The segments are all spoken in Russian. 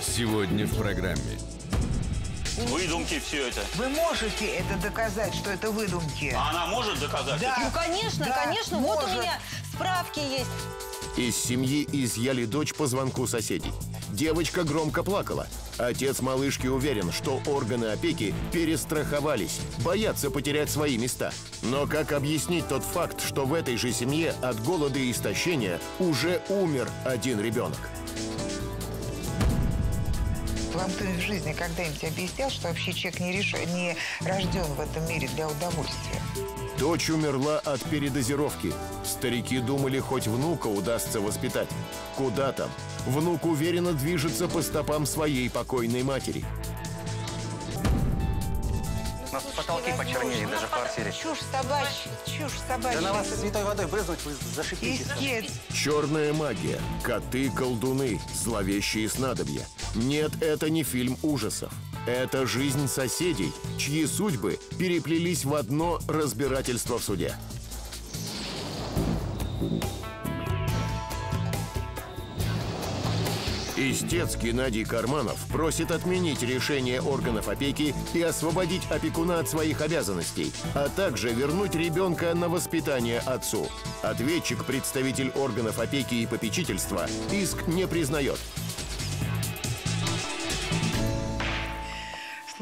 Сегодня в программе. Выдумки все это. Вы можете это доказать, что это выдумки? А она может доказать? Да. Ну, конечно, Да, конечно. Вот у может. меня справки есть. Из семьи изъяли дочь по звонку соседей. Девочка громко плакала. Отец малышки уверен, что органы опеки перестраховались, боятся потерять свои места. Но как объяснить тот факт, что в этой же семье от голода и истощения уже умер один ребенок? Вам кто в жизни когда-нибудь объяснял, что вообще человек не, реш... не рожден в этом мире для удовольствия? Дочь умерла от передозировки. Старики думали, хоть внука удастся воспитать. Куда там? Внук уверенно движется по стопам своей покойной матери. У нас потолки почернели даже в квартире. Чушь собачья, чушь собачья. Да на вас святой водой брызнуть, вы зашипитесь. Черная магия, коты, колдуны, зловещие снадобья. Нет, это не фильм ужасов. Это жизнь соседей, чьи судьбы переплелись в одно разбирательство в суде. Истец Геннадий Карманов просит отменить решение органов опеки и освободить опекуна от своих обязанностей, а также вернуть ребенка на воспитание отцу. Ответчик, представитель органов опеки и попечительства, иск не признает.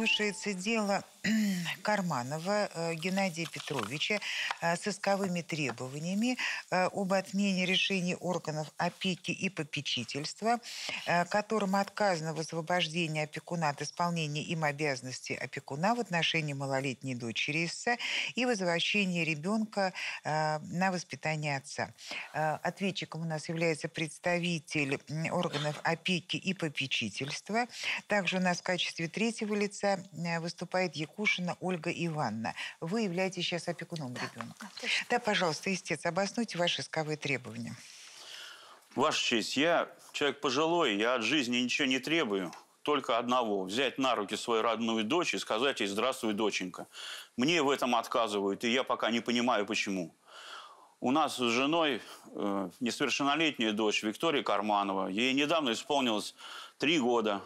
Слушается дело Карманова э, Геннадия Петровича э, с исковыми требованиями э, об отмене решений органов опеки и попечительства, которым отказано в освобождении опекуна от исполнения им обязанностей опекуна в отношении малолетней дочери истца и возвращения ребенка на воспитание отца. Ответчиком у нас является представитель органов опеки и попечительства. Также у нас в качестве третьего лица э, выступает Якушина Ольга Ивановна. Вы являетесь сейчас опекуном ребенка. Да, пожалуйста, истец, обоснуйте ваши исковые требования. Ваша честь, я человек пожилой, я от жизни ничего не требую. Только одного – взять на руки свою родную дочь и сказать ей «Здравствуй, доченька». Мне в этом отказывают, и я пока не понимаю, почему. У нас с женой э, несовершеннолетняя дочь Виктория Карманова. Ей недавно исполнилось три года.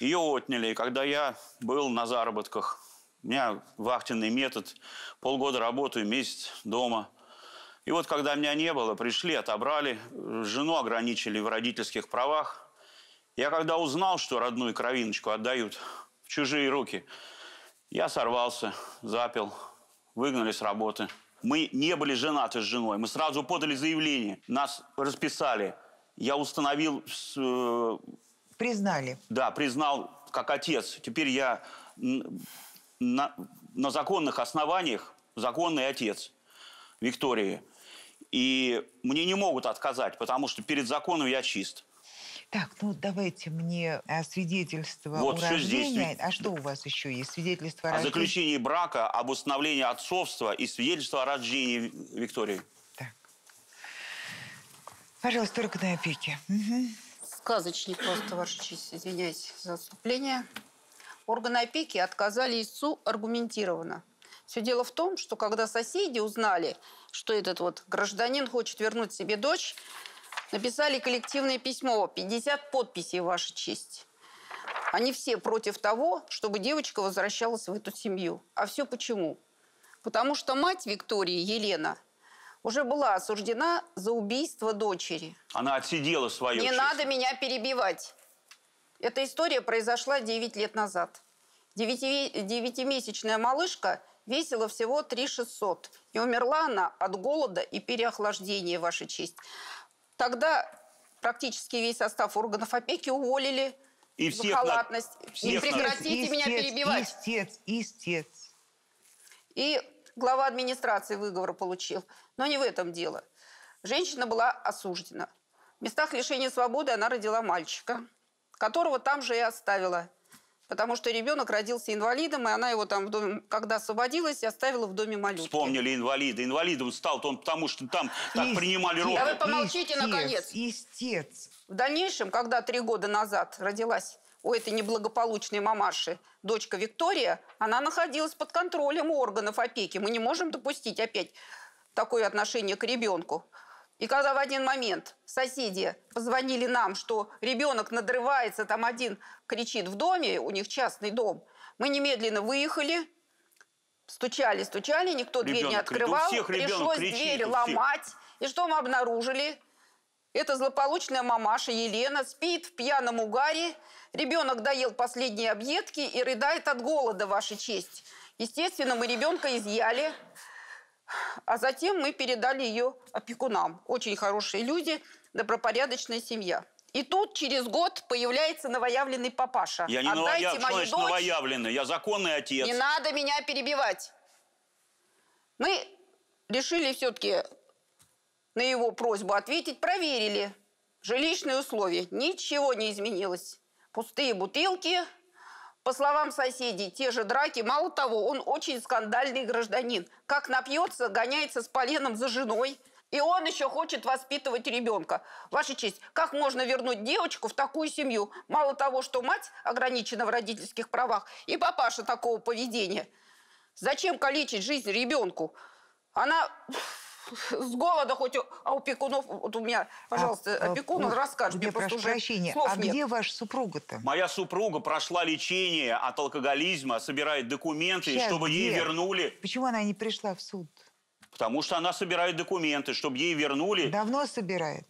Ее отняли, и когда я был на заработках. У меня вахтенный метод. Полгода работаю, месяц дома. И вот когда меня не было, пришли, отобрали. Жену ограничили в родительских правах. Я когда узнал, что родную кровиночку отдают в чужие руки, я сорвался, запил, выгнали с работы. Мы не были женаты с женой. Мы сразу подали заявление. Нас расписали. Я установил, э, Признали. да, признал как отец. Теперь я на, на законных основаниях законный отец Виктории. И мне не могут отказать, потому что перед законом я чист. Так, ну давайте мне а, свидетельство Вот, о здесь. рождении. А что у вас еще есть? Свидетельство о О рождении? заключении брака, об установлении отцовства и свидетельство о рождении Виктории. Так. Пожалуйста, органы опеки. Мгм. Сказочник просто, Ваша честь, извиняюсь за отступление. Органы опеки отказали истцу аргументированно. Все дело в том, что когда соседи узнали, что этот вот гражданин хочет вернуть себе дочь, написали коллективное письмо, 50 подписей, Ваша честь. Они все против того, чтобы девочка возвращалась в эту семью. А все почему? Потому что мать Виктории, Елена, уже была осуждена за убийство дочери. Она отсидела свое. Не надо меня перебивать. Эта история произошла 9 лет назад. Девяти- Девятимесячная малышка весила всего 3 600. И умерла она от голода и переохлаждения, Ваша честь. Тогда практически весь состав органов опеки уволили И за всех на- халатность. Не всех на- прекратите меня Истец, перебивать. Истец, истец. И глава администрации выговор получил. Но не в этом дело. Женщина была осуждена. В местах лишения свободы она родила мальчика, которого там же и оставила. Потому что ребенок родился инвалидом, и она его там, в доме, когда освободилась, оставила в доме малютки. Вспомнили инвалида. Инвалидом стал он потому, что там так Истец, принимали Да вы роды. помолчите, истец, наконец. Истец. В дальнейшем, когда три года назад родилась у этой неблагополучной мамаши, дочка Виктория, она находилась под контролем органов опеки. Мы не можем допустить опять такое отношение к ребенку. И когда в один момент соседи позвонили нам, что ребенок надрывается, там один кричит в доме, у них частный дом, мы немедленно выехали, стучали, стучали, никто дверь не Ребенок кричит. У открывал, ребенок пришлось кричит, дверь ломать. И что мы обнаружили? Это злополучная мамаша Елена спит в пьяном угаре. Ребенок доел последние объедки и рыдает от голода, Ваша честь. Естественно, мы ребенка изъяли, а затем мы передали ее опекунам. Очень хорошие люди, добропорядочная семья. И тут через год появляется новоявленный папаша. Я не Отдайте новояв... мою дочь. новоявленный. Я законный отец. Не надо меня перебивать. Мы решили все-таки на его просьбу ответить, проверили жилищные условия. Ничего не изменилось. Пустые бутылки. По словам соседей, те же драки. Мало того, он очень скандальный гражданин. Как напьется, гоняется с поленом за женой. И он еще хочет воспитывать ребенка. Ваша честь, как можно вернуть девочку в такую семью? Мало того, что мать ограничена в родительских правах, и папаша такого поведения. Зачем калечить жизнь ребенку? Она с голода хоть у а опекунов... Вот у меня, пожалуйста, А, опекун, он расскажет. Мне просто прошу уже прощения. слов А нет. где ваша супруга-то? Моя супруга прошла лечение от алкоголизма, собирает документы, Сейчас чтобы ей где? вернули. Почему она не пришла в суд? Потому что она собирает документы, чтобы ей вернули. Давно собирает?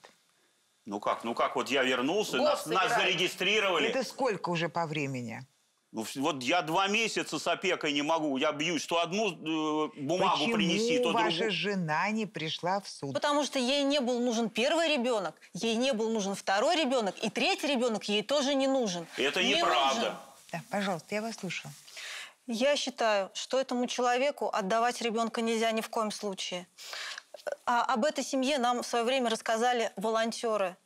Ну как, ну как, вот я вернулся, Год нас, нас зарегистрировали. Это сколько уже по времени? Ну, вот я два месяца с опекой не могу, я бьюсь. То одну э, бумагу Почему принеси, то ваша другую. жена не пришла в суд? Потому что ей не был нужен первый ребенок, ей не был нужен второй ребенок, и третий ребенок ей тоже не нужен. Это Не неправда. нужен. Да, пожалуйста, я вас слушаю. Я считаю, что этому человеку отдавать ребенка нельзя ни в коем случае. А об этой семье нам в свое время рассказали волонтеры.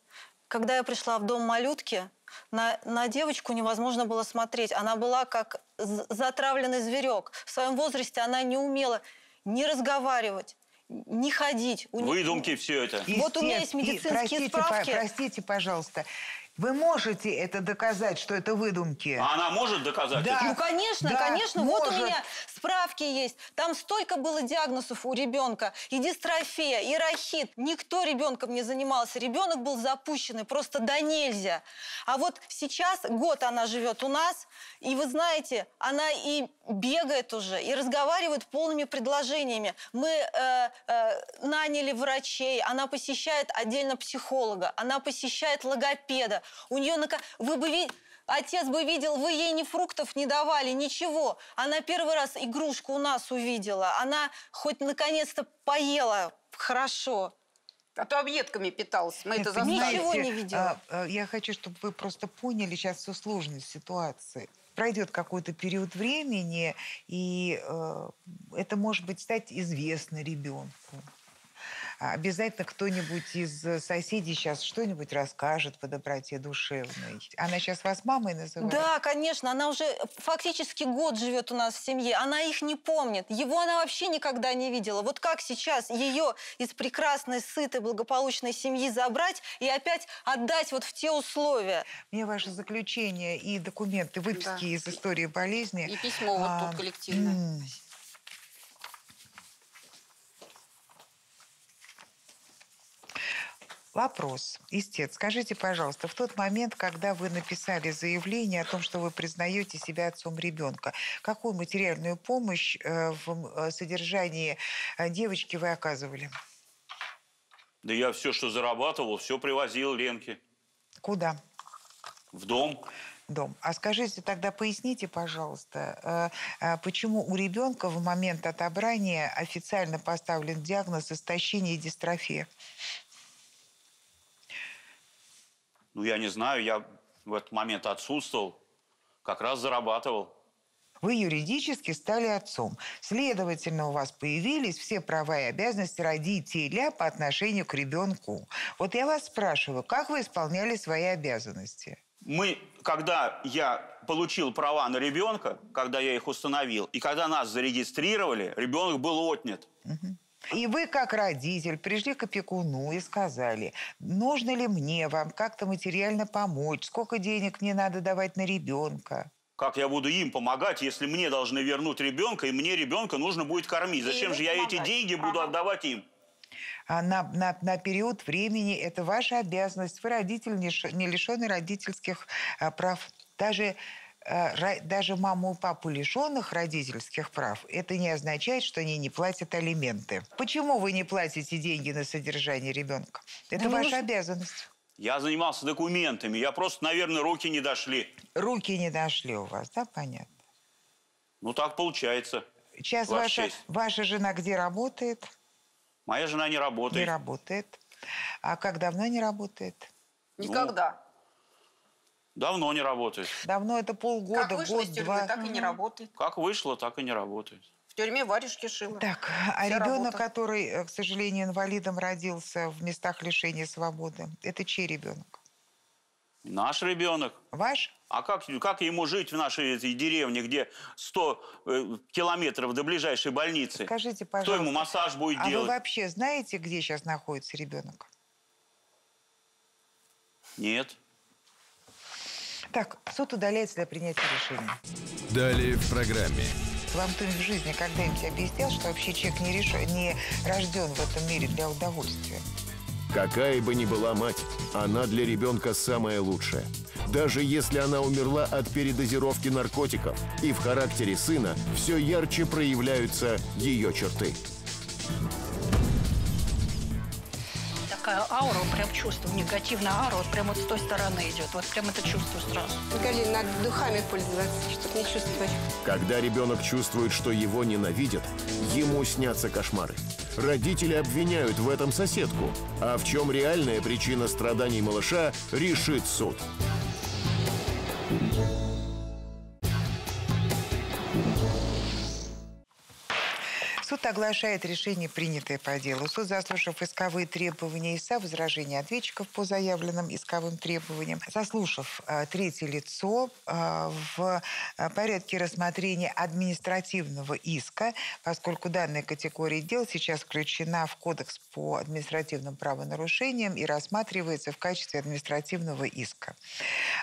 Когда я пришла в дом малютки, на, на девочку невозможно было смотреть. Она была как затравленный зверек. В своем возрасте она не умела ни разговаривать, ни ходить. У не- Выдумки все это. Вот у меня есть. И медицинские простите, по- справки. простите, пожалуйста. Вы можете это доказать, что это выдумки? А она может доказать Да. это? Ну, конечно, Да, конечно. Вот у может. меня справки есть. Там столько было диагнозов у ребенка. И дистрофия, и рахит. Никто ребенком не занимался. Ребенок был запущенный просто до нельзя. А вот сейчас год она живет у нас. И вы знаете, она и бегает уже, и разговаривает полными предложениями. Мы э, э, наняли врачей, она посещает отдельно психолога, она посещает логопеда. У нее, вы бы ви- Отец бы видел, вы ей ни фруктов не давали, ничего. Она первый раз игрушку у нас увидела. Она хоть наконец-то поела хорошо. А то объедками питалась. Мы это Нет, застали. Ничего не видела. а, а, Я хочу, чтобы вы просто поняли сейчас всю сложность ситуации. Пройдет какой-то период времени, и э, это может быть стать известно ребенку. А Обязательно кто-нибудь из э, соседей сейчас что-нибудь расскажет по доброте душевной. Она сейчас вас мамой называет? Да, конечно, она уже фактически год живет у нас в семье. Она их не помнит. Его она вообще никогда не видела. Вот как сейчас ее из прекрасной, сытой, благополучной семьи забрать и опять отдать вот в те условия? Мне ваше заключение и документы, выписки Да. из истории болезни. И письмо вот а, тут коллективное. Вопрос. Истец, скажите, пожалуйста, в тот момент, когда вы написали заявление о том, что вы признаете себя отцом ребенка, какую материальную помощь э, в э, содержании э, девочки вы оказывали? Да я все, что зарабатывал, все привозил Ленке Куда? в дом. дом. А скажите тогда, поясните, пожалуйста, почему у ребенка в момент отобрания официально поставлен диагноз истощение и дистрофия? Ну, я не знаю, я в этот момент отсутствовал, как раз зарабатывал. Вы юридически стали отцом. Следовательно, у вас появились все права и обязанности родителя по отношению к ребенку. Вот я вас спрашиваю, как вы исполняли свои обязанности? Мы, когда я получил права на ребенка, когда я их установил, и когда нас зарегистрировали, ребенок был отнят. И вы, как родитель, пришли к опекуну и сказали, нужно ли мне вам как-то материально помочь, сколько денег мне надо давать на ребенка. Как я буду им помогать, если мне должны вернуть ребенка, и мне ребенка нужно будет кормить? Зачем ему же я эти деньги буду отдавать им? А на, на, на период времени это ваша обязанность. Вы родитель, не, лишенный родительских а, прав. Даже, даже маму и папу лишенных родительских прав, это не означает, что они не платят алименты. Почему вы не платите деньги на содержание ребенка? Это Да не ваша нужно- обязанность. Я занимался документами, я просто, наверное, руки не дошли. Руки не дошли у вас, да, понятно? Ну, так получается. Сейчас Ваша ваша, честь. ваша жена где работает? Моя жена не Не работает. работает. А как давно не работает? Никогда. Давно не работает. Давно это полгода, как вышла из год, тюрьмы, два. так и не работает. Как вышло, так и не работает. В тюрьме варежки шила. Так, а Вся ребенок, работа. который, э, к сожалению, инвалидом родился в местах лишения свободы, это чей ребенок? Наш ребенок. Ваш? А как, как ему жить в нашей этой деревне, где 100 э, километров до ближайшей больницы? Скажите, Кто пожалуйста. ему массаж будет а вы делать? вообще знаете, где сейчас находится ребенок? Нет. Так, суд удаляется для принятия решения. Далее в программе. Вам кто-нибудь в жизни когда-нибудь объяснял, что вообще человек не, реш... не рожден в этом мире для удовольствия? Какая бы ни была мать, она для ребенка самая лучшая. Даже если она умерла от передозировки наркотиков, и в характере сына все ярче проявляются ее черты. Такая аура, прям чувствую, негативная аура, вот прям вот с той стороны идет. Вот прям это чувствую сразу. Галин, надо духами пользоваться, чтобы не чувствовать. Когда ребенок чувствует, что его ненавидят, ему снятся кошмары. Родители обвиняют в этом соседку, а в чем реальная причина страданий малыша, решит суд. Оглашает решение, принятое по делу. Суд, заслушав исковые требования ИСА, возражения ответчиков по заявленным исковым требованиям, заслушав э, третье лицо э, в э, порядке рассмотрения административного иска, поскольку данная категория дел сейчас включена в Кодекс по административным правонарушениям и рассматривается в качестве административного иска.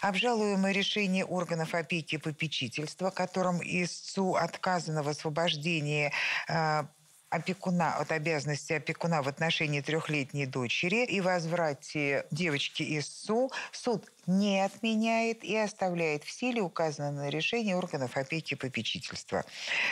Обжалуемое решение органов опеки и попечительства, которым истцу отказано в освобождении э, опекуна от обязанности опекуна в отношении трехлетней дочери и возврате девочки истцу суд не отменяет и оставляет в силе указанное решение органов опеки и попечительства.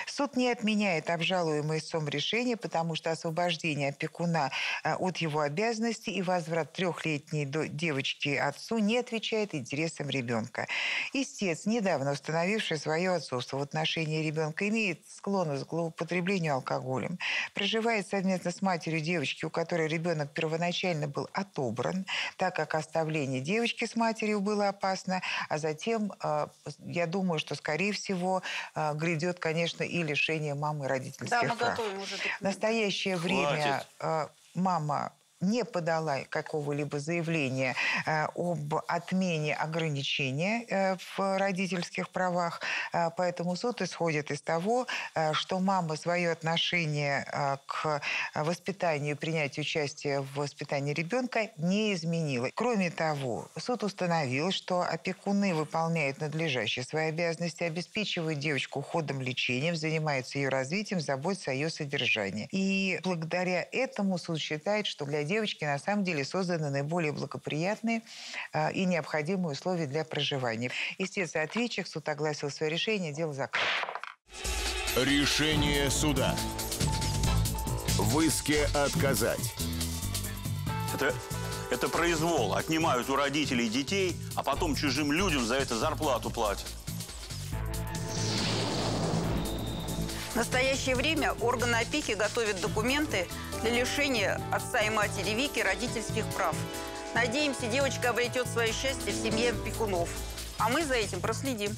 Суд не отменяет обжалуемое истцом решение, потому что освобождение опекуна э, от его обязанностей и возврат трехлетней девочки отцу не отвечает интересам ребенка. Истец, недавно установивший свое отцовство в отношении ребенка, имеет склонность к злоупотреблению алкоголем, проживает совместно с матерью девочки, у которой ребенок первоначально был отобран, так как оставление девочки с матерью было опасно, а затем, э, я думаю, что, скорее всего, э, грядет, конечно, и лишение мамы родительских Да, мы прав. готовим уже В настоящее время э, мама не подала какого-либо заявления э, об отмене ограничения э, в родительских правах, Э, поэтому суд исходит из того, что мама свое отношение к воспитанию и принятию участия в воспитании ребенка не изменила. Кроме того, суд установил, что опекуны выполняют надлежащие свои обязанности, обеспечивают девочку уходом, лечением, занимаются ее развитием, заботятся о ее содержании. И благодаря этому суд считает, что для девочки на самом деле созданы наиболее благоприятные э, и необходимые условия для проживания. Истец ответчик, суд огласил свое решение, дело закрыто. Решение суда. В иске отказать. Это, это произвол. Отнимают у родителей детей, а потом чужим людям за это зарплату платят. В настоящее время органы опеки готовят документы для лишения отца и матери Вики родительских прав. Надеемся, девочка обретет свое счастье в семье опекунов. А мы за этим проследим.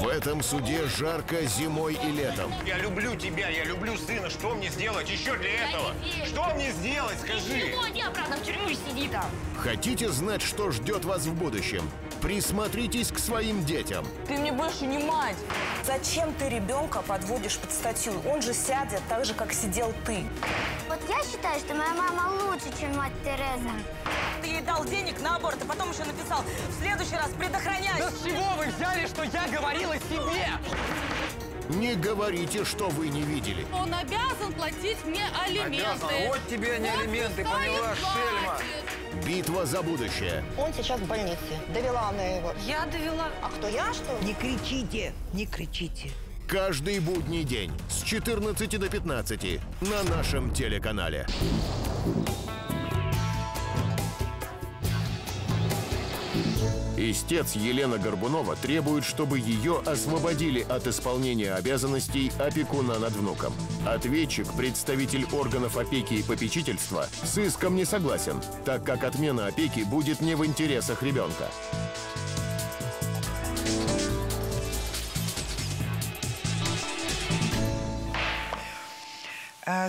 В этом суде жарко зимой и летом. Я люблю тебя, я люблю сына. Что мне сделать еще для этого? Что мне сделать, скажи? Ничего, иди обратно в тюрьму и сиди там. Хотите знать, что ждет вас в будущем? Присмотритесь к своим детям. Ты мне больше не мать. Зачем ты ребенка подводишь под статью? Он же сядет так же, как сидел ты. Я считаю, что моя мама лучше, чем мать Тереза. Ты ей дал денег на аборт, а потом еще написал «В следующий раз предохраняйся». Да с чего вы взяли, что я говорила себе? Не говорите, что вы не видели. Он обязан платить мне алименты. Обязан. Вот тебе не алименты, поняла, шельма. Битва за будущее. Он сейчас в больнице. Довела она его. Я довела. А кто, я, что ли? Не кричите, не кричите. Каждый будний день с 14 до 15 на нашем телеканале. Истец Елена Горбунова требует, чтобы ее освободили от исполнения обязанностей опекуна над внуком. Ответчик, представитель органов опеки и попечительства, с иском не согласен, так как отмена опеки будет не в интересах ребенка.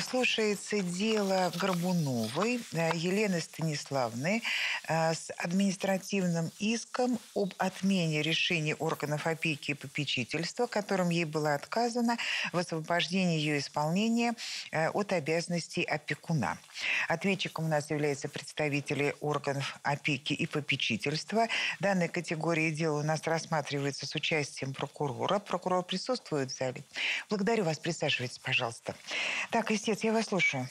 Слушается дело Горбуновой э, Елены Станиславны э, с административным иском об отмене решений органов опеки и попечительства, которым ей было отказано в освобождении ее исполнения э, от обязанностей опекуна. Ответчиком у нас является представители органов опеки и попечительства. Данная категория дела у нас рассматривается с участием прокурора. Прокурор присутствует в зале. Благодарю вас. Присаживайтесь, пожалуйста. Так, истец, я вас слушаю.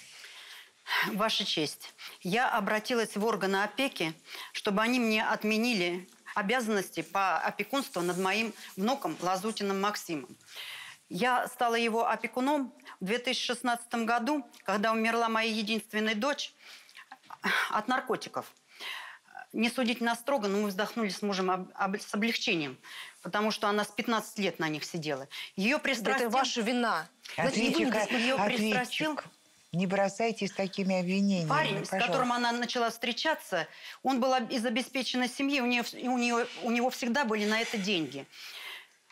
Ваша честь, я обратилась в органы опеки, чтобы они мне отменили обязанности по опекунству над моим внуком Лазутиным Максимом. Я стала его опекуном в 2016 году, когда умерла моя единственная дочь от наркотиков. Не судить нас строго, но мы вздохнули с мужем об- об- с облегчением, потому что она с 15 лет на них сидела. Ее пристрастил... Это ваша вина. Значит, не Ответчик, буду, ее ответчик. пристрастил Не бросайтесь такими обвинениями. Парень, с пожалуйста. которым она начала встречаться, он был из обеспеченной семьи, у, нее, у, нее, у него всегда были на это деньги.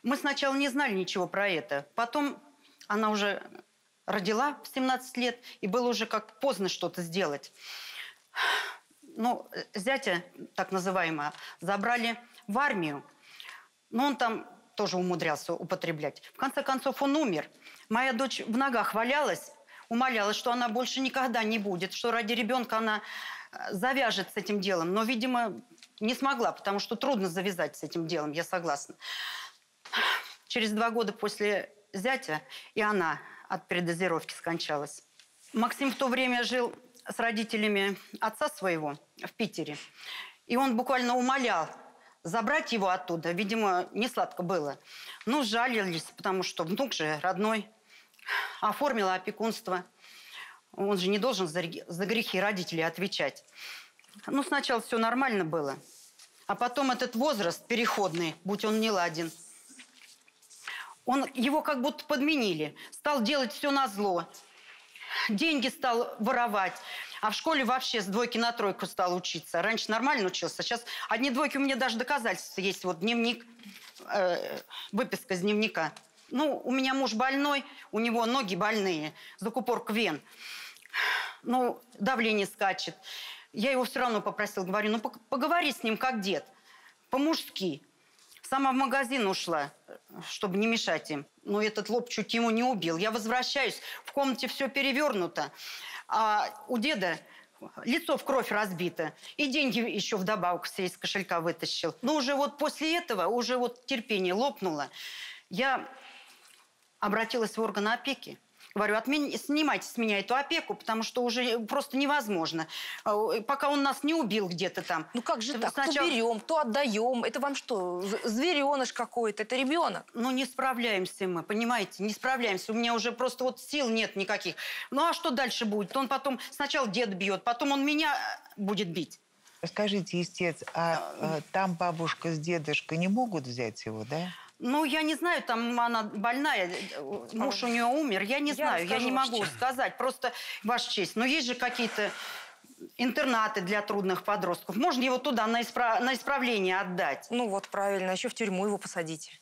Мы сначала не знали ничего про это. Потом она уже родила в 17 лет, и было уже как поздно что-то сделать. Ну, зятя, так называемого, забрали в армию. Но он там тоже умудрялся употреблять. В конце концов, он умер. Моя дочь в ногах валялась, умоляла, что она больше никогда не будет, что ради ребенка она э, завяжет с этим делом. Но, видимо, не смогла, потому что трудно завязать с этим делом, я согласна. Через два года после зятя и она от передозировки скончалась. Максим в то время жил с родителями отца своего в Питере. И он буквально умолял забрать его оттуда. Видимо, не сладко было. Ну, жалились, потому что внук же родной. Оформила опекунство. Он же не должен за, грехи родителей отвечать. Ну, сначала все нормально было. А потом этот возраст переходный, будь он не ладен, он, его как будто подменили. Стал делать все на зло. Деньги стал воровать. А в школе вообще с двойки на тройку стал учиться. Раньше нормально учился. Сейчас одни двойки у меня даже доказательства есть. Вот дневник, э, выписка из дневника. Ну, у меня муж больной, у него ноги больные, закупорка вен. Ну, давление скачет. Я его все равно попросила, говорю, ну, пог- поговори с ним как дед, по-мужски. Сама в магазин ушла, чтобы не мешать им. Но этот лоб чуть ему не убил. Я возвращаюсь, в комнате все перевернуто. А у деда лицо в кровь разбито. И деньги еще вдобавок все из кошелька вытащил. Но уже вот после этого, уже вот терпение лопнуло. Я обратилась в органы опеки. Говорю, отмен... снимайте с меня эту опеку, потому что уже просто невозможно. А, Пока он нас не убил где-то там. Ну как же так? Сначала- То берем, то отдаем. Это вам что, звереныш какой-то? Это ребенок? Ну, не справляемся мы, понимаете? Не справляемся. У меня уже просто вот сил нет никаких. Ну, а что дальше будет? Он потом сначала дед бьет, потом он меня э, будет бить. Скажите, истец, а э, там бабушка с дедушкой не могут взять его, да? Ну, я не знаю, там она больная, э, муж у нее умер. Я не Я знаю, я не могу сказать. Просто, Ваша честь, но есть же какие-то интернаты для трудных подростков. Можно его туда на, испра- на исправление отдать. Ну вот, правильно. Еще в тюрьму его посадить.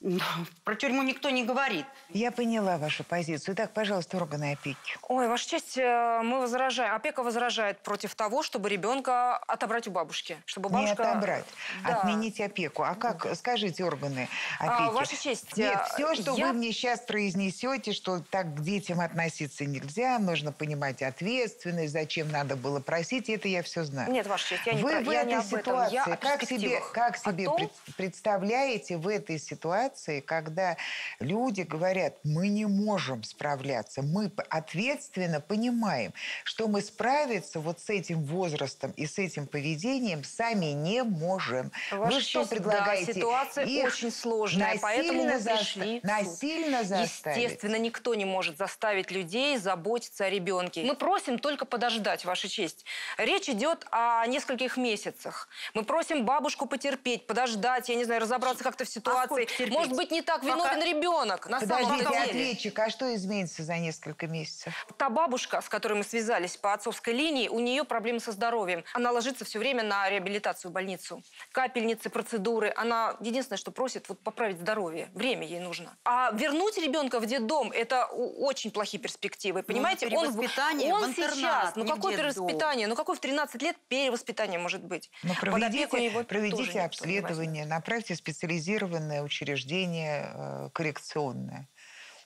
Про тюрьму никто не говорит. Я поняла вашу позицию. Так, пожалуйста, органы опеки. Ой, Ваша честь, э, мы возражаем. Опека возражает против того, чтобы ребенка отобрать у бабушки. Чтобы Не бабушка... отобрать, Да. отменить опеку. А как, скажите, органы опеки? А, Ваша честь, Нет, э, все, что я- вы мне сейчас произнесете, что так к детям относиться нельзя, нужно понимать ответственность, зачем надо было просить, это я все знаю. Нет, Ваша честь, я не вы про- в я не этой этом. ситуации, Я о как себе, как себе том- пред- представляете в этой ситуации, когда люди говорят, мы не можем справляться, мы ответственно понимаем, что мы справиться вот с этим возрастом и с этим поведением сами не можем. Ваша Вы что честь, да, предлагаете? ситуация Их очень сложная, поэтому мы пришли. Насильно заставить? Естественно, никто не может заставить людей заботиться о ребенке. Мы просим только подождать, Ваша честь. Речь идет о нескольких месяцах. Мы просим бабушку потерпеть, подождать, я не знаю, разобраться как-то в ситуации. сколько терпеть? Может быть, не так виновен Пока- ребенок на самом Подождите, деле. ответчик, а что изменится за несколько месяцев? Та бабушка, с которой мы связались по отцовской линии, у нее проблемы со здоровьем. Она ложится все время на реабилитацию в больницу. Капельницы, процедуры. Она единственное, что просит, вот поправить здоровье. Время ей нужно. А вернуть ребенка в детдом – это очень плохие перспективы. Понимаете, он, в- перевоспитание он в интернат, сейчас, ну какое перевоспитание? Ну какое в 13 лет перевоспитание может быть? Но Под проведите, проведите обследование, направьте специализированное учреждение э, коррекционное.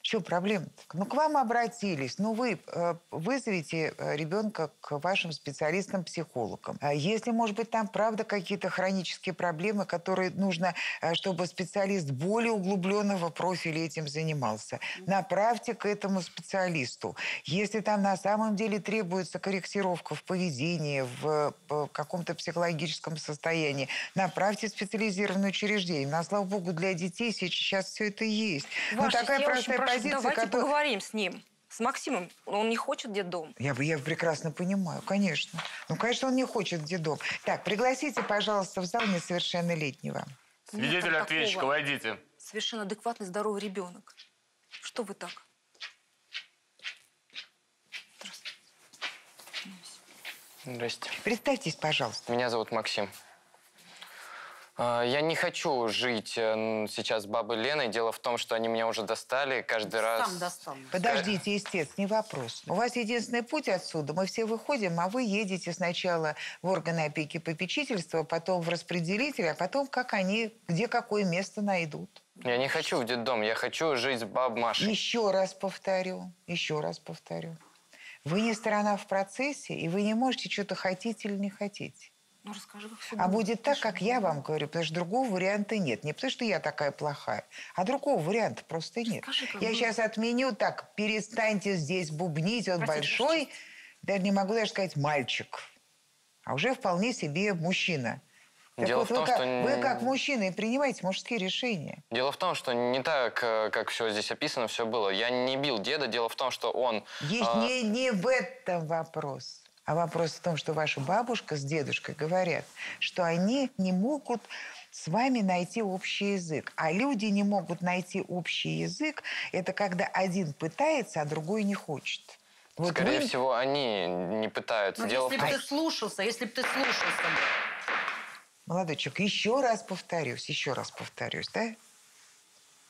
Что проблема? Ну, к вам обратились. Ну, вы э, вызовите э, ребенка к вашим специалистам-психологам. А если, может быть, там, правда, какие-то хронические проблемы, которые нужно, э, чтобы специалист более углубленного профиля этим занимался, направьте к этому специалисту. Если там на самом деле требуется корректировка в поведении, в каком-то психологическом состоянии, направьте в специализированное учреждение. На слава богу, для детей сейчас все это есть. Но Ваша такая честь, я очень простая прошу, позиция, давайте которая... поговорим с ним. С Максимом. Он не хочет детдом. Я, я прекрасно понимаю, конечно. Ну, конечно, он не хочет детдом. Так, пригласите, пожалуйста, в зал несовершеннолетнего. Свидетель ответчика, войдите. Совершенно адекватный, здоровый ребенок. Что вы так? Здрасте. Представьтесь, пожалуйста. Меня зовут Максим. А, Я не хочу жить э, сейчас с бабой Леной. Дело в том, что они меня уже достали каждый раз. Сам достал. Подождите, истец, не вопрос. У вас единственный путь отсюда. Мы все выходим, а вы едете сначала в органы опеки и попечительства, потом в распределитель, а потом как они, где какое место найдут. Я не хочу в детдом, я хочу жить с бабой Машей. Еще раз повторю, еще раз повторю. Вы не сторона в процессе, и вы не можете что-то хотите или не хотите. Ну, расскажи, как все А будет так, как я вам говорю, потому что другого варианта нет. Не потому, что я такая плохая, а другого варианта просто нет. Я было. сейчас отменю так, перестаньте здесь бубнить, он Простите, большой, даже не могу даже сказать мальчик, а уже вполне себе мужчина. Так Дело вот, в том, вы, как, что вы как мужчина и принимаете мужские решения. Дело в том, что не так, э, как все здесь описано, все было. Я не бил деда. Дело в том, что он... Есть а, не, не в этом вопрос. А вопрос в том, что ваша бабушка с дедушкой говорят, что они не могут с вами найти общий язык. А люди не могут найти общий язык, это когда один пытается, а другой не хочет. Вот Скорее вы- всего, они не пытаются. Ну, Дело если бы ты слушался, если бы ты слушался. Молодой человек, еще раз повторюсь, еще раз повторюсь, да?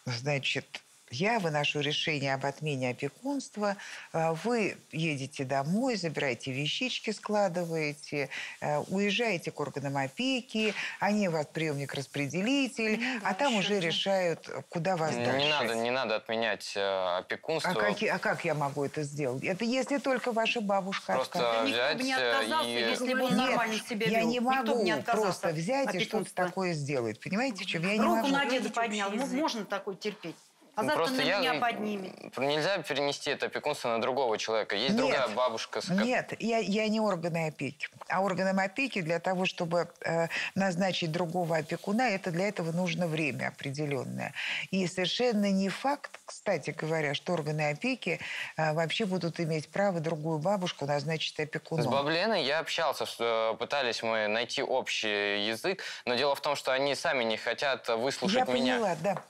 Значит, я выношу решение об отмене опекунства, а, вы едете домой, забираете вещички, складываете, э, уезжаете к органам опеки, они вас приемник-распределитель, а там уже решают, куда вас не дальше. надо, не надо отменять э, опекунство. А как, а как я могу это сделать? Это если только ваша бабушка Просто откажет. взять бы не э, отказался, и... если бы он Нет, нормально себя я вел. не могу не просто взять и что-то такое сделать. Понимаете, в чем? Я не Руку могу. на деда поднял. Ну, можно такое терпеть. А завтра просто на я- меня поднимет. Нельзя перенести это опекунство на другого человека. Есть Нет. другая бабушка. с Нет, я, я не органы опеки. А органам опеки для того, чтобы э, назначить другого опекуна, это для этого нужно время определенное. И совершенно не факт, кстати говоря, что органы опеки э, вообще будут иметь право другую бабушку назначить С опекуном. Бабленой я общался, с- э, пытались мы найти общий язык, но дело в том, что они сами не хотят выслушать Я меня. поняла, да.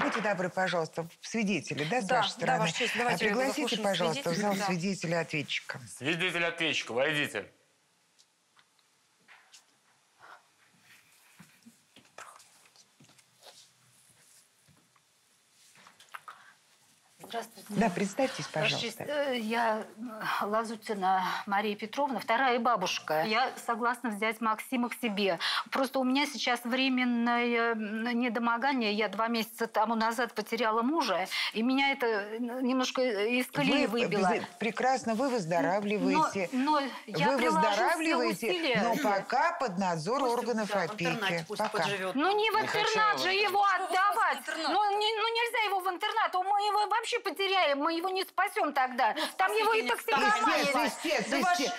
Будьте добры, пожалуйста, свидетели, да, с Да, вашей да, стороны? Ваша честь, давайте а пригласите, пожалуйста, в зал свидетелей, да. свидетеля-ответчика. Свидетель ответчика, войдите. Здравствуйте. Да, представьтесь, пожалуйста. э, Я э, Лазутина Мария Петровна, вторая бабушка. Я согласна взять Максима к себе. Просто у меня сейчас временное недомогание. Я два месяца тому назад потеряла мужа, и меня это немножко из колеи Вы выбило. без- прекрасно, вы выздоравливаете. Но- но я вы выздоравливаете, но пока под надзор органов опеки. Пока. Ну не в интернат же его отдавать. Ну, не- ну нельзя его в интернат. Мы его вообще потеряем. Мы его не спасем тогда. Там его и токсикомания. Истец, истец, истец.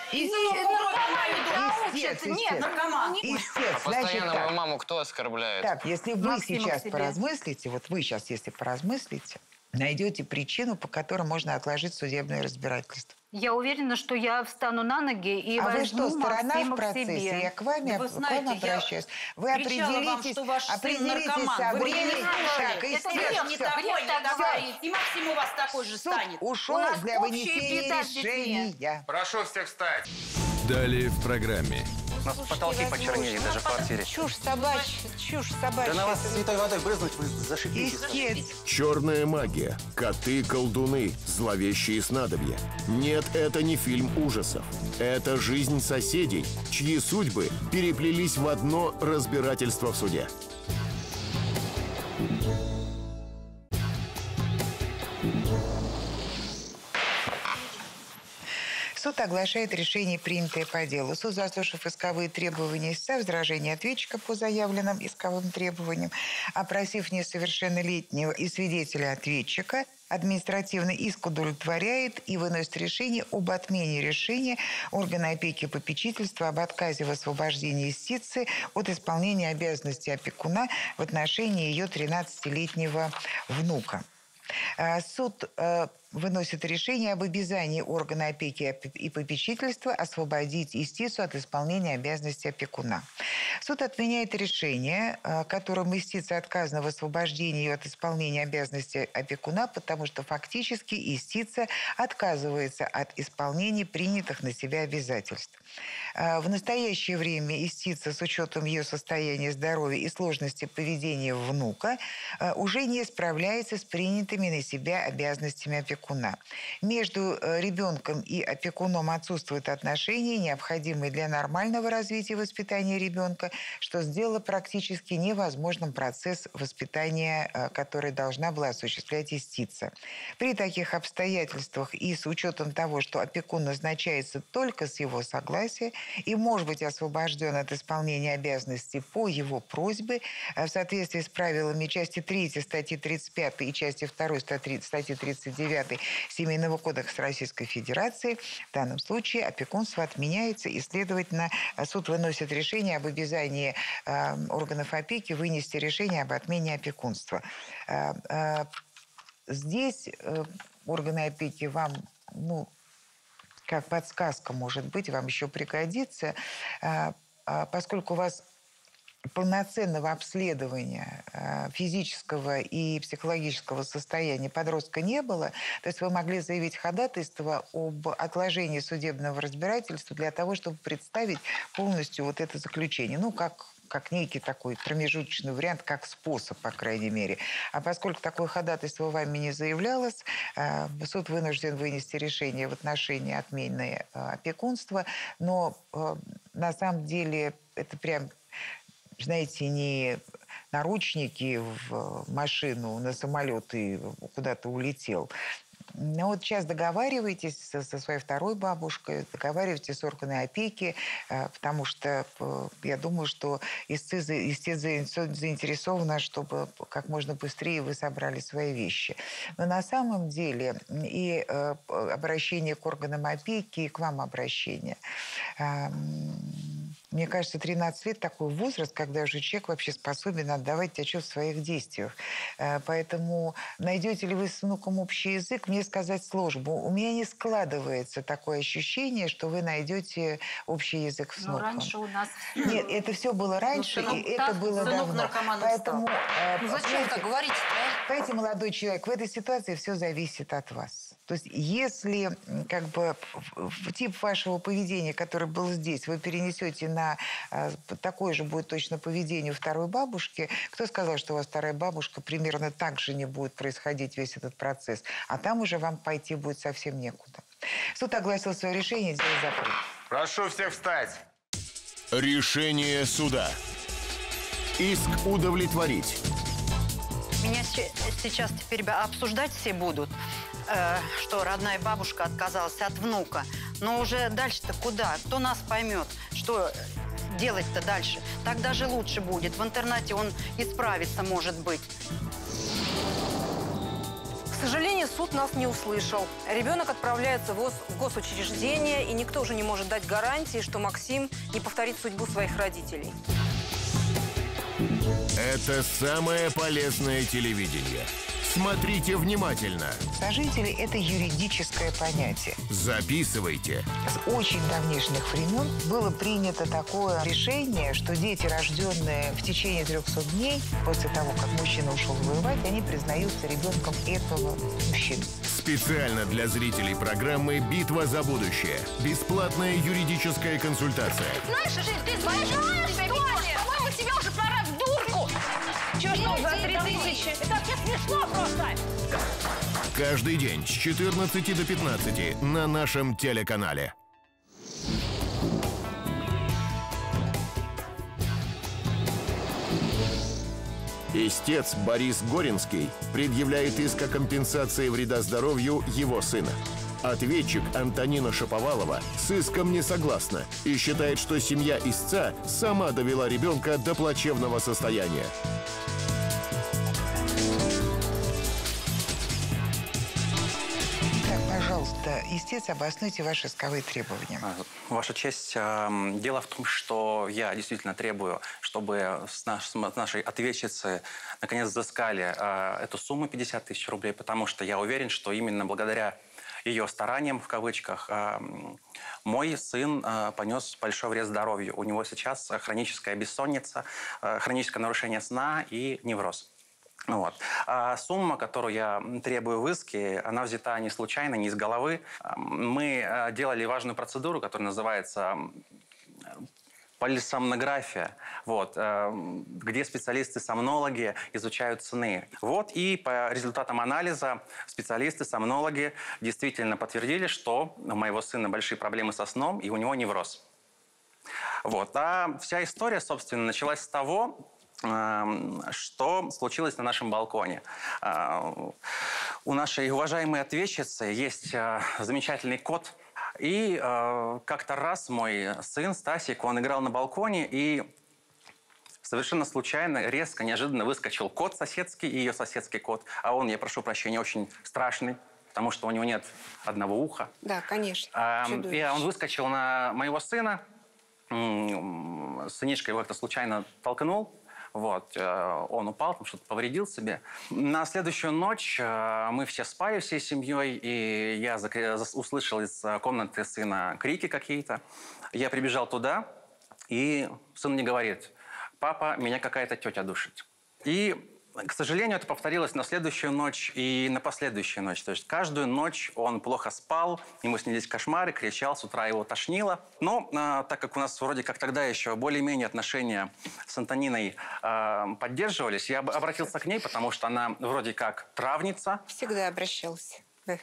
Истец, Нет, истец. наркоман. Истец, А значит постоянно так. мою маму кто оскорбляет? Так, если вы сейчас поразмыслите, вот вы сейчас, если поразмыслите, найдете причину, по которой можно отложить судебное разбирательство. Я уверена, что я встану на ноги и а вы возьму что, сторона Максима в к процессе? себе. Я к вами, Да вы к вам знаете, я обращаюсь. Вы кричала вам, определитесь, что ваш сын определитесь наркоман. со Вы мне не. Так, Это истец, бред, не такой, так Всё. говорит. И Максим у вас такой же Суд станет. ушел У нас для вынесения решения. Прошу всех встать. Далее в программе. У нас потолки почернели даже в квартире. Чушь собачья, чушь собачья. Да на вас святой водой брызнуть, вы зашибитесь. Истец. Черная магия, коты-колдуны, зловещие снадобья. Нет, это не фильм ужасов. Это жизнь соседей, чьи судьбы переплелись в одно разбирательство в суде. Суд оглашает решение, принятое по делу. Суд, заслушав исковые требования истца, возражения ответчика по заявленным исковым требованиям, опросив несовершеннолетнего и свидетеля ответчика, административный иск удовлетворяет и выносит решение об отмене решения органа опеки и попечительства об отказе в освобождении истицы от исполнения обязанностей опекуна в отношении ее 13-летнего внука. Э, Суд э, выносит решение об обязании органа опеки и попечительства освободить истицу от исполнения обязанностей опекуна. Суд отменяет решение, э, которым истице отказано в освобождении от исполнения обязанностей опекуна, потому что фактически истица отказывается от исполнения принятых на себя обязательств. Э, В настоящее время истица с учетом ее состояния здоровья и сложности поведения внука э, уже не справляется с принятыми на себя обязанностями опекуна опекуна. Между э, ребенком и опекуном отсутствуют отношения, необходимые для нормального развития и воспитания ребенка, что сделало практически невозможным процесс воспитания, э, который должна была осуществлять истица. При таких обстоятельствах и с учетом того, что опекун назначается только с его согласия и может быть освобожден от исполнения обязанностей по его просьбе, э, в соответствии с правилами части 3 статьи 35 и части 2 статьи 39 135 Семейного кодекса Российской Федерации. В данном случае опекунство отменяется, и, следовательно, суд выносит решение об обязании э, органов опеки вынести решение об отмене опекунства. Э, э, здесь органы опеки вам ну, как подсказка, может быть, вам еще пригодится, а поскольку у вас полноценного обследования э, физического и психологического состояния подростка не было, то есть вы могли заявить ходатайство об отложении судебного разбирательства для того, чтобы представить полностью вот это заключение. Ну, как как некий такой промежуточный вариант, как способ, по крайней мере. А поскольку такое ходатайство вами не заявлялось, э, суд вынужден вынести решение в отношении отмены э, опекунства, но на самом деле это прям знаете, не наручники в машину, на самолет и куда-то улетел. Ну вот сейчас договаривайтесь со, со своей второй бабушкой, договаривайтесь с органами опеки, э, потому что э, я думаю, что истец, истец заинтересована, чтобы как можно быстрее вы собрали свои вещи. Но на самом деле и э, обращение к органам опеки, и к вам обращение. Мне кажется, 13 лет такой возраст, когда уже человек вообще способен отдавать отчет в своих действиях. Э, Поэтому найдете ли вы с внуком общий язык, мне сказать сложно. У меня не складывается такое ощущение, что вы найдете общий язык с Но внуком. раньше у нас... Нет, это все было раньше, сынок- и это так, было давно. Поэтому, стал. э, Ну зачем так говорить-то, а? Понимаете, молодой человек, в этой ситуации все зависит от вас. То есть если как бы тип вашего поведения, который был здесь, вы перенесете на э, такое же будет точно поведение второй бабушки, кто сказал, что у вас вторая бабушка примерно так же не будет происходить весь этот процесс, а там уже вам пойти будет совсем некуда. Суд огласил свое решение, дело закрыто. Прошу всех встать. Решение суда. Иск удовлетворить. Меня се- сейчас теперь обсуждать все будут, э, что родная бабушка отказалась от внука. Но уже дальше-то куда? Кто нас поймет? Что э, делать-то дальше? Так даже лучше будет. В интернате он исправится, может быть. К сожалению, суд нас не услышал. Ребенок отправляется в госучреждение, и никто уже не может дать гарантии, что Максим не повторит судьбу своих родителей. Это самое полезное телевидение. Смотрите внимательно. Сожители – это юридическое понятие. Записывайте. С очень давнишних времен было принято такое решение, что дети, рожденные в течение 300 дней после того, как мужчина ушел воевать, они признаются ребенком этого мужчины. Специально для зрителей программы «Битва за будущее». Бесплатная юридическая консультация. Знаешь, Жень, ты знаешь, что По-моему, тебя уже пора. Чего что, за три тысячи? Это вообще смешно просто. Каждый день с 14 до 15 на нашем телеканале. Истец Борис Горинский предъявляет иск о компенсации вреда здоровью его сына. Ответчик Антонина Шаповалова с иском не согласна и считает, что семья истца сама довела ребенка до плачевного состояния. Истец, обоснуйте ваши исковые требования. Ваша честь, дело в том, что я действительно требую, чтобы с, наш- с нашей ответчицы наконец взыскали э, эту сумму 50 тысяч рублей, потому что я уверен, что именно благодаря ее стараниям, в кавычках, мой сын э, понес большой вред здоровью. У него сейчас хроническая бессонница, хроническое нарушение сна и невроз. Вот. А сумма, которую я требую в иске, она взята не случайно, не из головы. А, Мы э, делали важную процедуру, которая называется полисомнография, вот, э, где специалисты-сомнологи изучают сны. Вот, и по результатам анализа специалисты, сомнологи действительно подтвердили, что у моего сына большие проблемы со сном, и у него невроз. Вот. А вся история, собственно, началась с того, что случилось на нашем балконе. А, У нашей уважаемой ответчицы есть э, замечательный кот. И э, как-то раз мой сын Стасик, он играл на балконе, и совершенно случайно, резко, неожиданно выскочил кот соседский и ее соседский кот. А он, я прошу прощения, очень страшный, потому что у него нет одного уха. Да, конечно. А, Чудовище. И он выскочил на моего сына. Сынишка его как-то случайно толкнул. Вот, э, он упал, там что-то повредил себе. На следующую ночь э, мы все спали всей семьей, и я услышал из э, комнаты сына крики какие-то. Я прибежал туда, и сын мне говорит, папа, меня какая-то тетя душит. И к сожалению, это повторилось на следующую ночь и на последующую ночь. То есть каждую ночь он плохо спал, ему снились кошмары, кричал, с утра его тошнило. Но а, так как у нас вроде как тогда еще более-менее отношения с Антониной а, поддерживались, я об- обратился к ней, потому что она вроде как травница, Всегда обращался,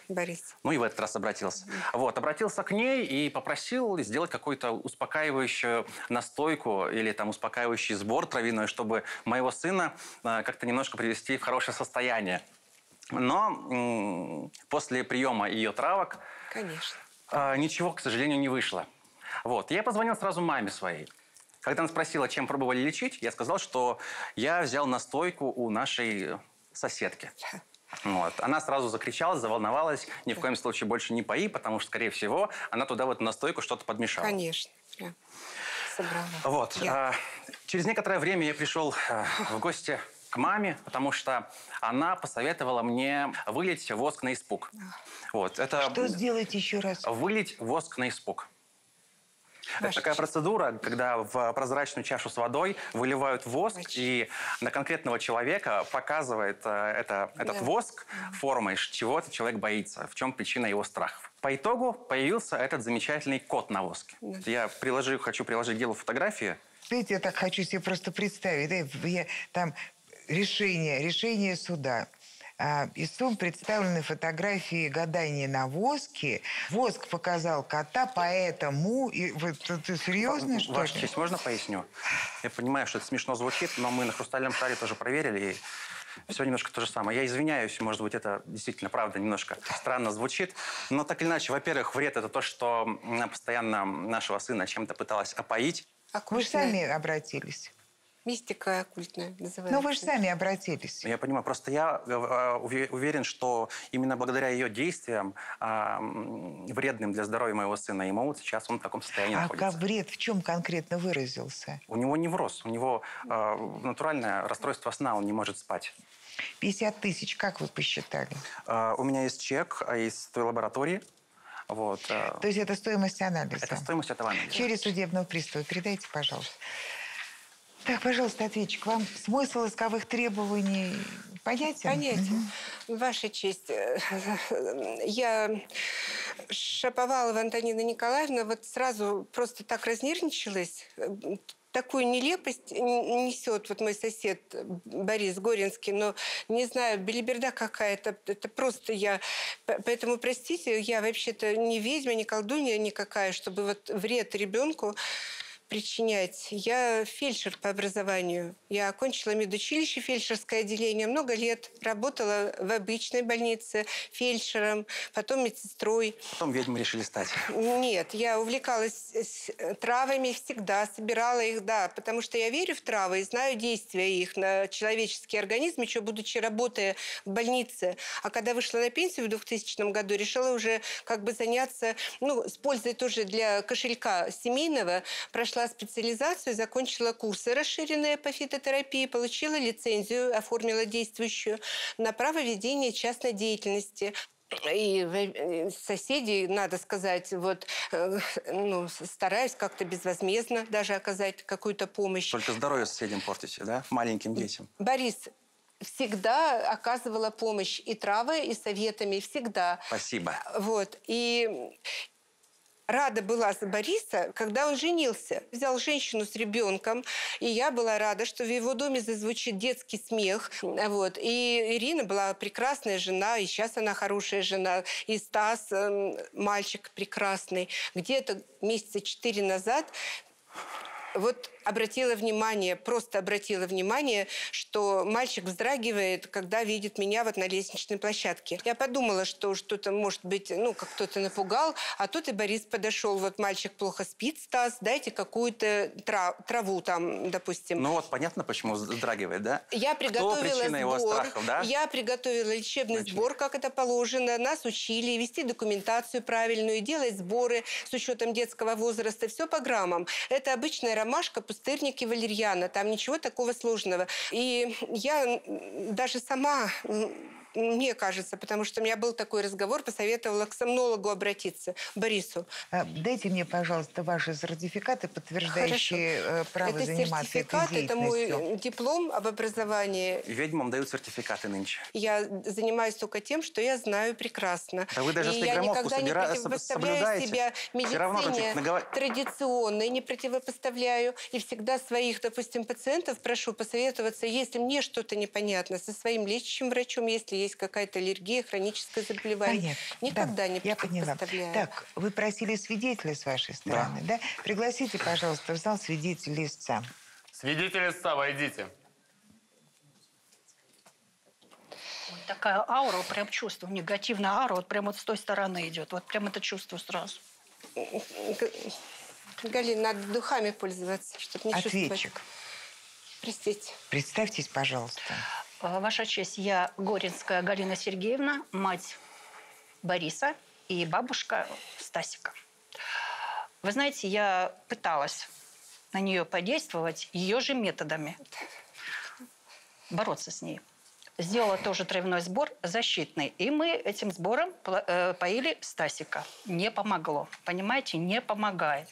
Борис. ну и в этот раз обратился. Вот, обратился к ней и попросил сделать какую-то успокаивающую настойку или там успокаивающий сбор травяной, чтобы моего сына э, как-то немножко привести в хорошее состояние. Но после приема ее травок Конечно. э, ничего, к сожалению, не вышло. Вот, я позвонил сразу маме своей. Когда она спросила, чем пробовали лечить, я сказал, что я взял настойку у нашей соседки. Вот. Она сразу закричала, заволновалась. Ни в коем случае больше не пои, потому что, скорее всего, она туда в эту настойку что-то подмешала. Конечно. Прям собрала. Вот. Я. а, через некоторое время я пришел а, в гости к маме, потому что она посоветовала мне вылить воск на испуг. Вот. Это Что сделать еще раз? вылить воск на испуг. Это такая процедура, когда в прозрачную чашу с водой выливают воск, и на конкретного человека показывает э, это, этот Да. воск формой, чего этот человек боится, в чем причина его страхов. По итогу появился этот замечательный кот на воске. Я приложу, хочу приложить к делу фотографии. Знаете, я так хочу себе просто представить. да, я- там решение, решение суда. А, истцом представлены фотографии гадания на воске. Воск показал кота, поэтому... И, вот, это серьезно, что Ваша ли? честь, можно поясню? Я понимаю, что это смешно звучит, но мы на «Хрустальном шаре» тоже проверили, и все немножко то же самое. Я извиняюсь, может быть, это действительно, правда, немножко странно звучит, но так или иначе, во-первых, вред – это то, что постоянно нашего сына чем-то пыталась опоить. Вы же сами обратились. Мистика оккультная называется. Ну, вы же сами обратились. Я понимаю, просто я э, уве- уверен, что именно благодаря ее действиям, а, вредным для здоровья моего сына, ему сейчас он в таком состоянии А находится. как вред в чем конкретно выразился? У него невроз, у него э, натуральное расстройство сна, он не может спать. 50 тысяч, как вы посчитали? Э, у меня есть чек э, из той лаборатории. Вот, э, То есть это стоимость анализа? это стоимость этого анализа. Через судебного пристава. Передайте, пожалуйста. Так, пожалуйста, ответчик, вам смысл исковых требований понятен? Понятен. Ваша честь, э, я Шаповалова Антонина Николаевна вот сразу просто так разнервничалась. Такую нелепость несет вот мой сосед Борис Горинский, но не знаю, белиберда какая-то. Это просто я... Поэтому, простите, я вообще-то не ведьма, не колдунья никакая, чтобы вот вред ребенку причинять. Я фельдшер по образованию. Я окончила медучилище, фельдшерское отделение. Много лет работала в обычной больнице фельдшером, потом медсестрой. Потом ведьмы решили стать. Нет, я увлекалась с- травами всегда, собирала их, да, потому что я верю в травы и знаю действия их на человеческий организм, еще будучи работая в больнице. А когда вышла на пенсию в 2000 году, решила уже как бы заняться, ну, с пользой тоже для кошелька семейного, прошла специализацию, закончила курсы расширенные по фитотерапии, получила лицензию, оформила действующую на право ведения частной деятельности. И э, соседи, надо сказать, вот, э, ну, стараюсь как-то безвозмездно даже оказать какую-то помощь. Только здоровье соседям портите, да? Маленьким детям. Борис всегда оказывала помощь и травы, и советами, всегда. Спасибо. Вот. И рада была за Бориса, когда он женился. Взял женщину с ребенком, и я была рада, что в его доме зазвучит детский смех. Вот. И Ирина была прекрасная жена, и сейчас она хорошая жена. И Стас, эм, мальчик прекрасный. Где-то месяца четыре назад вот обратила внимание, просто обратила внимание, что мальчик вздрагивает, когда видит меня вот на лестничной площадке. Я подумала, что что-то, может быть, ну, как кто-то напугал, а тут и Борис подошел, вот мальчик плохо спит, Стас, дайте какую-то тра- траву там, допустим. Ну вот, понятно, почему вздрагивает, да? Я приготовила причина его сбор, страхов, да? я приготовила лечебный сбор, как это положено. Нас учили вести документацию правильную, делать сборы с учетом детского возраста. Все по граммам. Это обычная ромашка, пустырник и валерьяна. Там ничего такого сложного. И я даже сама мне кажется, потому что у меня был такой разговор, посоветовала к сомнологу обратиться, Борису. А, Дайте мне, пожалуйста, ваши сертификаты, подтверждающие э, право это заниматься сертификат, этой это мой деятельностью. диплом об образовании. Ведьмам дают сертификаты нынче. Я занимаюсь только тем, что я знаю прекрасно. Да вы даже и я никогда не собира- противопоставляю соблюдаете, себя медицине наговор- традиционной, не противопоставляю. И всегда своих, допустим, пациентов прошу посоветоваться, если мне что-то непонятно, со своим лечащим врачом, если есть какая-то аллергия, хроническое заболевание. Понятно. Никогда Да, не я поняла. Так, вы просили свидетеля с вашей стороны, да? Пригласите, пожалуйста, в зал свидетеля истца. Свидетель истца, войдите. Вот такая аура, прям чувство, негативная аура, вот прям вот с той стороны идет. Вот прям это чувство сразу. Галина, надо духами пользоваться, чтобы не чувствовать. Ответчик. Простите. Представьтесь, пожалуйста. Э, Ваша честь, я Горинская Галина Сергеевна, мать Бориса и бабушка Стасика. Вы знаете, я пыталась на нее подействовать ее же методами, бороться с ней. Сделала тоже травяной сбор защитный. И мы этим сбором э, поили Стасика. Не помогло. Понимаете, не помогает.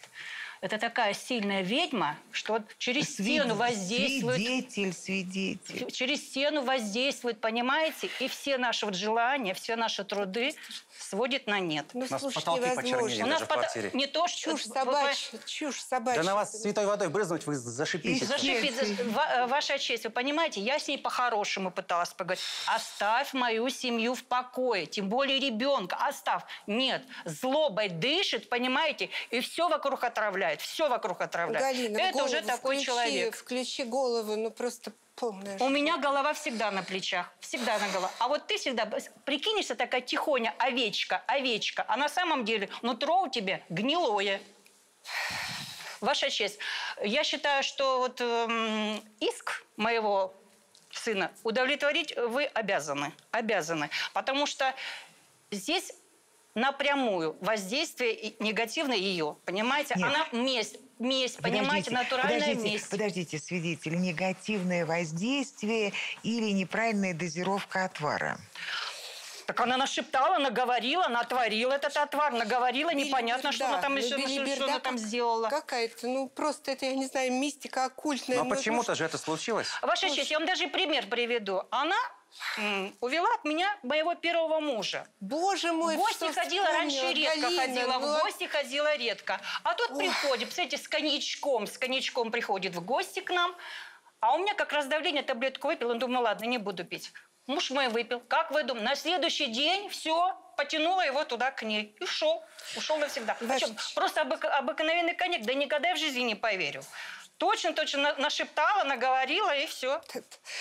Это такая сильная ведьма, что через стену воздействует. Свидетель, свидетель. Через стену воздействует, понимаете? И все наши вот желания, все наши труды сводит на нет. Ну, У нас слушай, потолки невозможно. почернели У нас даже в пото- квартире. не то, что... Чушь собачья, чушь собачья. Да на вас святой водой брызнуть, вы зашипите. Зашипит, заш- Ва- э, Ваша честь, вы понимаете, я с ней по-хорошему пыталась поговорить. Оставь мою семью в покое, тем более ребенка. Оставь. Нет, злобой дышит, понимаете, и все вокруг отравляет. Все вокруг отравляет. Галина, Это голову уже такой включи, человек. Включи голову, ну просто полная. У меня голова всегда на плечах, всегда на голове. А вот ты всегда прикинешься такая тихоня, овечка, овечка, а на самом деле нутро у тебя гнилое. Ваша честь, я считаю, что вот эм, иск моего сына удовлетворить вы обязаны, обязаны, потому что здесь напрямую воздействие негативное ее, понимаете? Нет. Она месть, месть, понимаете, натуральная подождите, месть. Подождите, свидетель, негативное воздействие или неправильная дозировка отвара? Так она нашептала, наговорила, натворила этот отвар, наговорила, непонятно, что она там Ну, еще, что, белиберда она там сделала. Какая-то, ну просто это, я не знаю, мистика оккультная. Но ну, почему-то же это случилось. Ваша честь, я вам даже пример приведу. Она увела от меня моего первого мужа. Боже мой, В гости ходила раньше вспомнила, редко Галина, ходила, ну, в гости ходила редко. А тут приходит, представляете, с коньячком, с коньячком приходит в гости к нам. А у меня как раз давление, таблетку выпил, он думал, ладно, не буду пить. Муж мой выпил. Как вы думаете? На следующий день все, потянула его туда к ней. И ушел. Ушел навсегда. А чё, просто обык- обыкновенный коньяк. Да никогда я в жизни не поверю. Точно-точно на- нашептала, наговорила, и все.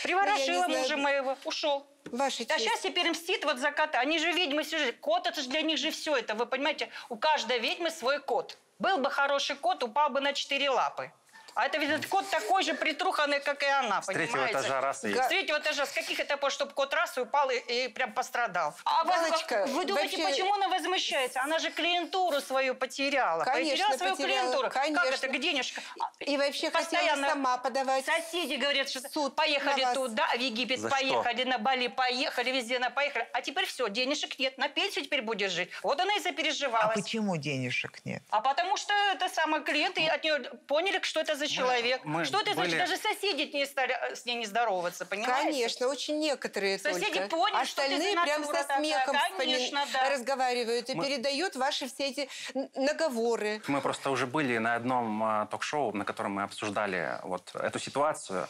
Приворошила знаю. мужа моего. Ушел. Ваша А сейчас теперь мстит вот за кота. Они же ведьмы всю жизнь. Кот это же для них же все это. Вы понимаете, у каждой ведьмы свой кот. Был бы хороший кот, упал бы на четыре лапы. А это, видать, кот такой же притруханный, как и она, С третьего понимаете? этажа раз и- С третьего этажа. С каких этапов, чтобы кот раз и упал и, и прям пострадал? А вы- Галочка, вы, думаете, вообще- почему она возмущается? Она же клиентуру свою потеряла. Конечно, потеряла свою потеряла, клиентуру. конечно. Как это, где денежка? И вообще хотела Постоянно сама подавать Соседи говорят, что суд поехали туда, в Египет За поехали, на Бали поехали, везде на поехали. А теперь все, денежек нет, на пенсию теперь будешь жить. Вот она и А запереживалась. почему денежек нет? А потому что это самый клиент, и от нее поняли, что это за человек. мы что это значит? были- Даже соседи не стали э, с ней не здороваться, понимаете? Конечно, очень некоторые Соседи только. поняли, что ты Остальные за прям со такая. смехом вспоми- Конечно, да. разговаривают и Мы- передают ваши все эти наговоры. Мы просто уже были на одном а, ток-шоу, на котором мы обсуждали вот эту ситуацию.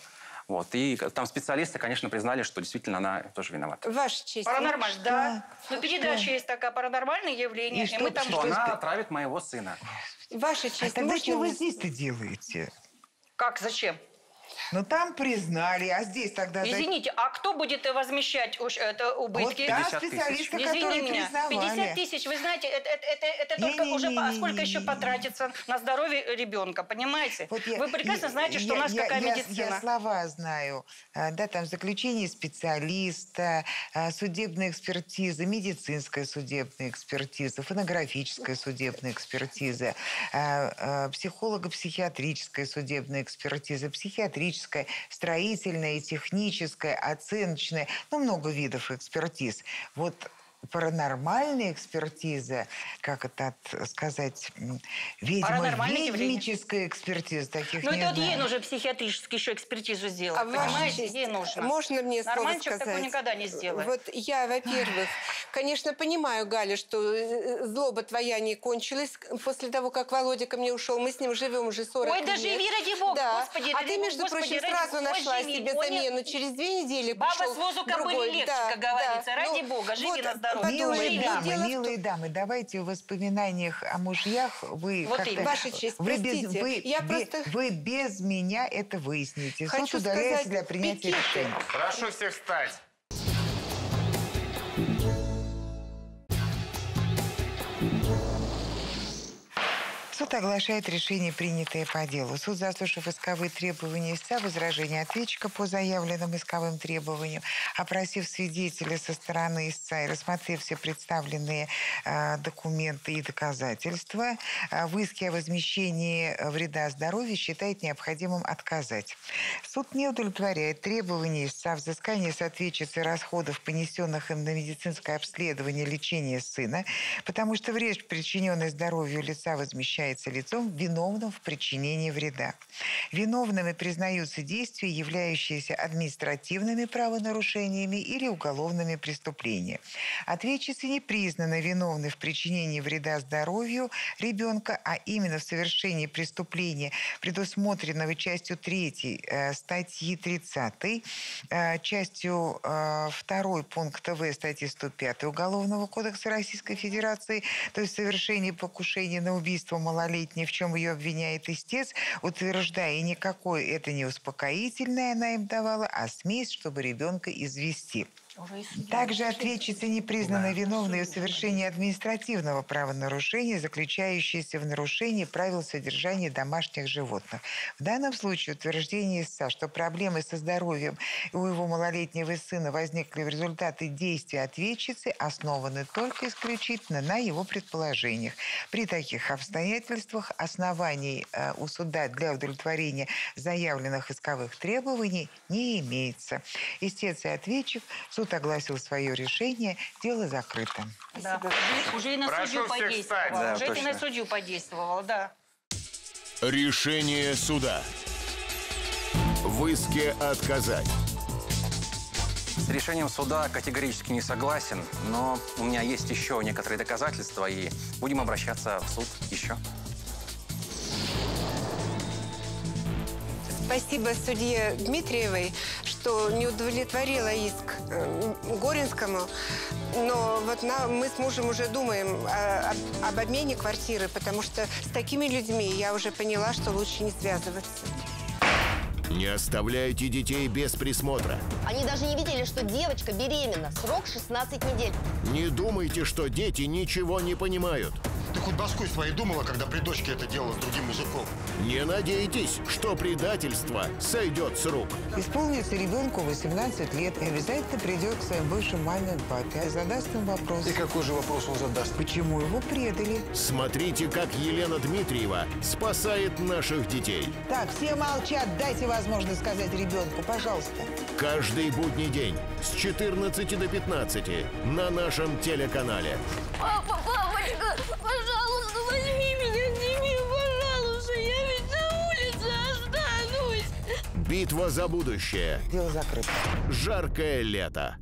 Вот. И там специалисты, конечно, признали, что действительно она тоже виновата. Ваша честь. Паранормально, да. Что? Ну, передача Что? есть такая паранормальное явление, И и, что- мы там... Что она отравит моего сына. Ваша А честь. тогда можно что вы здесь-то делаете? Как, зачем? Ну там признали, а здесь тогда... Извините, а кто будет э, возмещать уж это убытки? Вот та 50 тысяч. специалистка, Извини которая меня, признавали. 50 тысяч, вы знаете, это, это, это, это только уже по- а сколько еще Не-не-не-не-не. потратится на здоровье ребенка, понимаете? Вот я- вы прекрасно я- знаете, что я- у нас я- какая я- медицина. Я слова знаю. А, Да, там заключение специалиста, судебная экспертиза, медицинская судебная экспертиза, фонографическая судебная экспертиза, психолого-психиатрическая судебная экспертиза, психиатрическая, строительная, техническая, оценочная. Ну, много видов экспертиз. Вот паранормальная экспертиза, как это от- сказать, явление. ведьмическая экспертиза, таких Ну, это вот ей нужно психиатрическую еще экспертизу сделать, А понимаете? Ей нужно. Можно мне слово Нормальчик сказать? такой никогда не сделает. Вот я, во-первых, конечно, понимаю, Галя, что э, злоба твоя не кончилась после того, как Володя ко мне ушел. Мы с ним живем уже 40 Ой, лет. да живи, ради бога, Да. господи, а ради ты, между господи, прочим, ради сразу нашла живи. себе Ой, замену. Через две недели Баба пришел с возу кобыли легче, Да, как говорится. да. Ради Ну, бога, живи вот на здоровье. Подумай, Милые дело дамы, том- милые дамы, давайте в воспоминаниях о мужьях вы Вот как-то... Ваша честь, вы без, простите, вы, я бе- просто- вы без меня это выясните. Хочу Суд удаляется сказать, для принятия пикеты. решения. Прошу всех встать. Суд оглашает решение, принятое по делу. Суд, заслушав исковые требования истца, возражения ответчика по заявленным исковым требованиям, опросив свидетеля со стороны истца и рассмотрев все представленные э, документы и доказательства, э, в иске о возмещении вреда здоровью считает необходимым отказать. Суд не удовлетворяет требования истца взыскания соответствующих расходов, понесенных им на медицинское обследование лечение сына, потому что вред, причиненный здоровью лица, возмещается является лицом, виновным в причинении вреда. Виновными признаются действия, являющиеся административными правонарушениями или уголовными преступлениями. Ответчицы не признаны виновны в причинении вреда здоровью ребенка, а именно в совершении преступления, предусмотренного частью 3 э, статьи 30, э, частью э, 2 пункта В статьи 105 Уголовного кодекса Российской Федерации, то есть совершение покушения на убийство малолетней, в чем ее обвиняет истец, утверждая, и никакое это не успокоительное она им давала, а смесь, чтобы ребенка извести. Также ответчица не признана виновной в совершении административного правонарушения, заключающееся в нарушении правил содержания домашних животных. В данном случае утверждение истца, что проблемы со здоровьем у его малолетнего сына возникли в результате действия ответчицы, основаны только исключительно на его предположениях. При таких обстоятельствах оснований э, у суда для удовлетворения заявленных исковых требований не имеется. Истец и ответчик суд огласил свое решение, дело закрыто. Да. Уже и на Прошу судью подействовало. Да, Уже и точно. на судью подействовало, да. Решение суда. В иске отказать. С решением суда категорически не согласен, но у меня есть еще некоторые доказательства, и будем обращаться в суд еще. Спасибо судье Дмитриевой, что не удовлетворила иск э, Горинскому. Но вот на- мы с мужем уже думаем о- об, об обмене квартиры, потому что с такими людьми я уже поняла, что лучше не связываться. Не оставляйте детей без присмотра. Они даже не видели, что девочка беременна. Срок 16 недель. Не думайте, что дети ничего не понимают. Хоть башкой своей думала, когда при дочке это делала с другим мужиком? Не надейтесь, что предательство сойдет с рук. Исполнится ребенку 18 лет и обязательно придет к своим бывшим маме и папе и задаст им вопрос. И какой же вопрос он задаст? Почему его предали? Смотрите, как Елена Дмитриева спасает наших детей. Так, все молчат, дайте возможность сказать ребенку, пожалуйста. Каждый будний день с 14 до 15 на нашем телеканале. Папа, Битва за будущее. Дело закрыто. Жаркое лето.